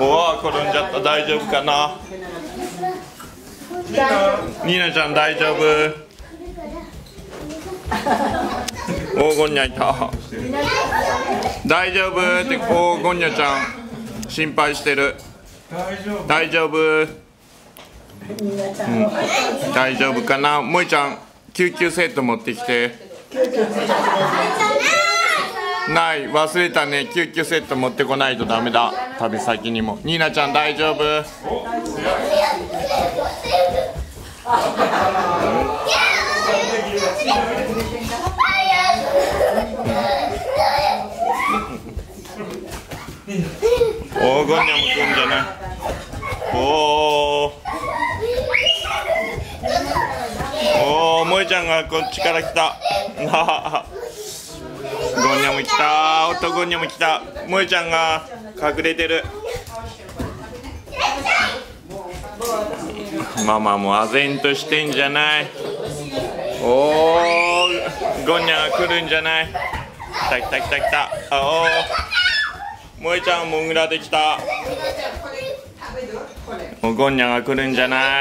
おお転んじゃった。大丈夫かな？ニーナちゃん大丈夫？黄金にゃいた。大丈夫？って黄金にゃちゃん心配してる。大丈夫？大丈夫かな？もいちゃん救急セット持ってきて。ない。忘れたね。救急セット持ってこないとダメだ。旅先にも。ニーナちゃん大丈夫？黄金にゃむくんじゃない？おおおお萌ちゃんがこっちから来た。ゴンニャム来たおっとゴンニャム来た。萌ちゃんが隠れてる。ママもあぜんとしてんじゃない。おおゴンニャが来るんじゃない。来た来た来た来た。おお萌ちゃんもぐらできた。おゴンニャが来るんじゃない。